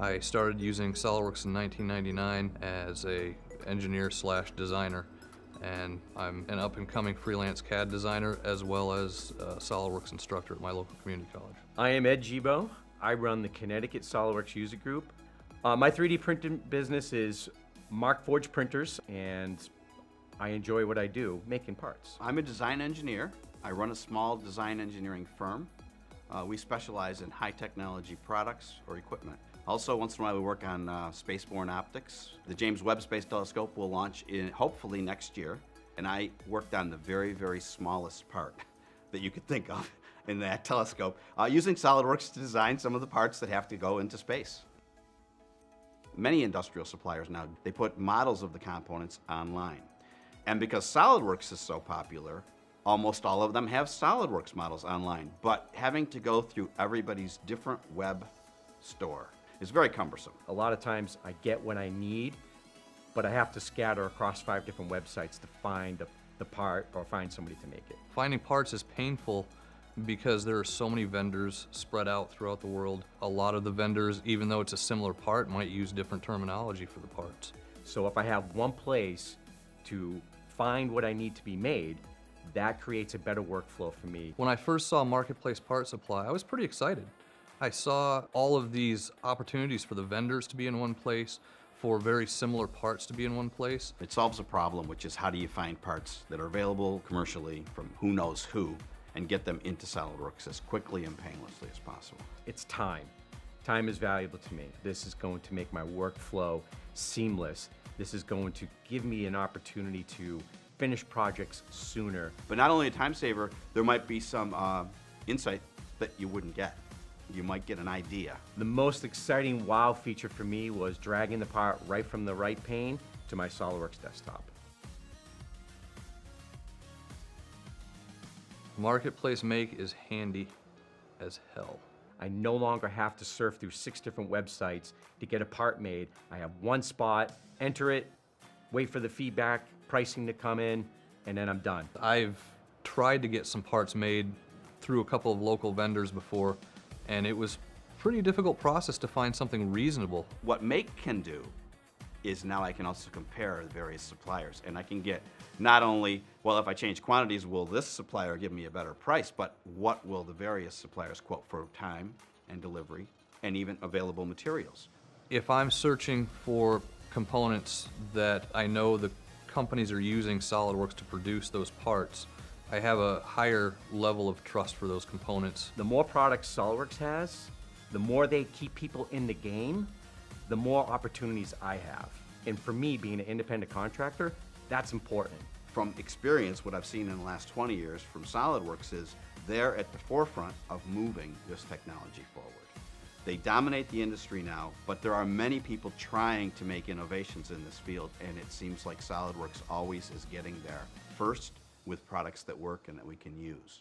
I started using SOLIDWORKS in 1999 as a engineer slash designer and I'm an up-and-coming freelance CAD designer as well as a SOLIDWORKS instructor at my local community college. I am Ed Gibo. I run the Connecticut SOLIDWORKS user group. Uh, my 3D printing business is Markforged printers, and I enjoy what I do, making parts. I'm a design engineer. I run a small design engineering firm. Uh, we specialize in high technology products or equipment. Also, once in a while, we work on uh, spaceborne optics. The James Webb Space Telescope will launch in hopefully next year, and I worked on the very, very smallest part that you could think of in that telescope, uh, using SolidWorks to design some of the parts that have to go into space. Many industrial suppliers now, they put models of the components online. And because SolidWorks is so popular, almost all of them have SolidWorks models online. But having to go through everybody's different web store is very cumbersome. A lot of times I get what I need, but I have to scatter across five different websites to find the, the part or find somebody to make it. Finding parts is painful because there are so many vendors spread out throughout the world. A lot of the vendors, even though it's a similar part, might use different terminology for the parts. So if I have one place to find what I need to be made, that creates a better workflow for me. When I first saw Marketplace Part Supply, I was pretty excited. I saw all of these opportunities for the vendors to be in one place, for very similar parts to be in one place. It solves a problem, which is how do you find parts that are available commercially from who knows who and get them into SolidWorks as quickly and painlessly as possible. It's time. Time is valuable to me. This is going to make my workflow seamless. This is going to give me an opportunity to finish projects sooner. But not only a time saver, there might be some uh, insight that you wouldn't get. You might get an idea. The most exciting wow feature for me was dragging the part right from the right pane to my SOLIDWORKS desktop. Marketplace Make is handy as hell. I no longer have to surf through six different websites to get a part made. I have one spot, enter it, wait for the feedback, pricing to come in, and then I'm done. I've tried to get some parts made through a couple of local vendors before, and it was pretty difficult process to find something reasonable. What Make can do is now I can also compare the various suppliers and I can get not only, well, if I change quantities, will this supplier give me a better price, but what will the various suppliers quote for time and delivery and even available materials. If I'm searching for components that I know the companies are using SolidWorks to produce those parts, I have a higher level of trust for those components. The more products SOLIDWORKS has, the more they keep people in the game, the more opportunities I have. And for me, being an independent contractor, that's important. From experience, what I've seen in the last 20 years from SolidWorks is they're at the forefront of moving this technology forward. They dominate the industry now, but there are many people trying to make innovations in this field, and it seems like SolidWorks always is getting there first with products that work and that we can use.